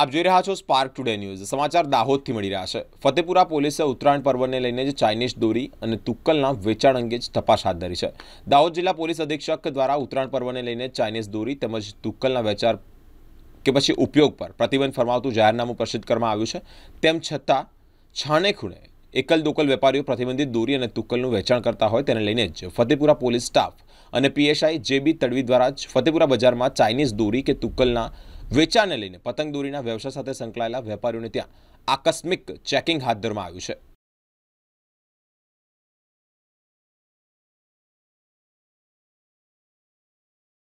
આપ જોઈ રહ્યા છો સ્પાર્ક ટુડે ન્યૂઝ સમાચાર દાહોદથી મળી રહ્યા છે. ફતેપુરા પોલીસે ઉત્તરાયણ પર્વને લઈને જે ચાઇનીઝ દોરી અને તુક્કલના વેચાણ અંગે જ તપાસ હાથ ધરી છે. દાહોદ જિલ્લા પોલીસ અધિક્ષક દ્વારા ઉત્તરાયણ પર્વને લઈને ચાઇનીઝ દોરી તેમજ તુક્કલના વેચાણ કે પછી ઉપયોગ પર પ્રતિબંધ ફરમાવતું જાહેરનામું પ્રસિદ્ધ કરવામાં આવ્યું છે. તેમ છતાં છાણે ખૂણે એકલ દોકલ વેપારીઓ પ્રતિબંધિત દોરી અને તુક્કલનું વેચાણ કરતા હોય તેને લઈને જ ફતેપુરા પોલીસ સ્ટાફ અને પીએસઆઈ જે બી તડવી દ્વારા જ ફતેપુરા બજારમાં ચાઇનીઝ દોરી કે તુક્કલના વેચાણને લઈને પતંગ દોરીના વ્યવસાય સાથે સંકળાયેલા વેપારીઓને ત્યાં આકસ્મિક ચેકિંગ હાથ ધરવામાં આવ્યું છે.